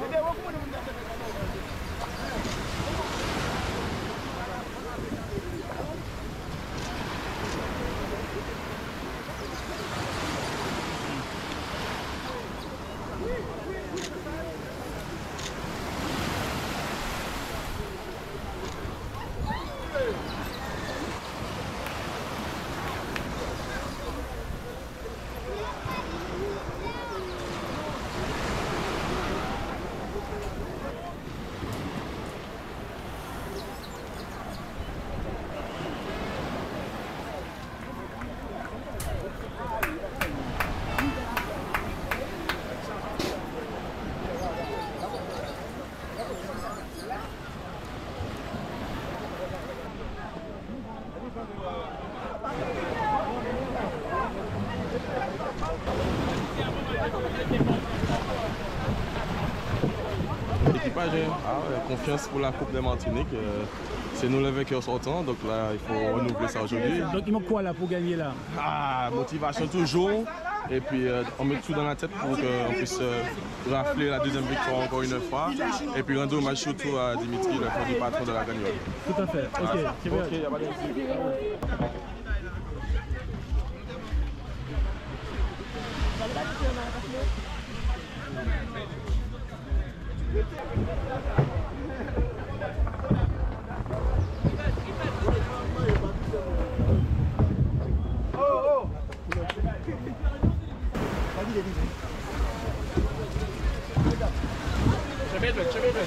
Dede, wo kuma ah ouais, confiance pour la Coupe de Martinique. euh, c'est nous les vainqueurs sortants, donc là il faut renouveler ça aujourd'hui. Donc il manque quoi là pour gagner là? Ah, motivation toujours. Et puis euh, on met tout dans la tête pour qu'on puisse euh, rafler la deuxième victoire encore une fois. Et puis rendre hommage surtout à Dimitri, le premier patron de la gagnole. Tout à fait. Ok, c'est bien. Ok, y a pas de Çemedim, çemedim.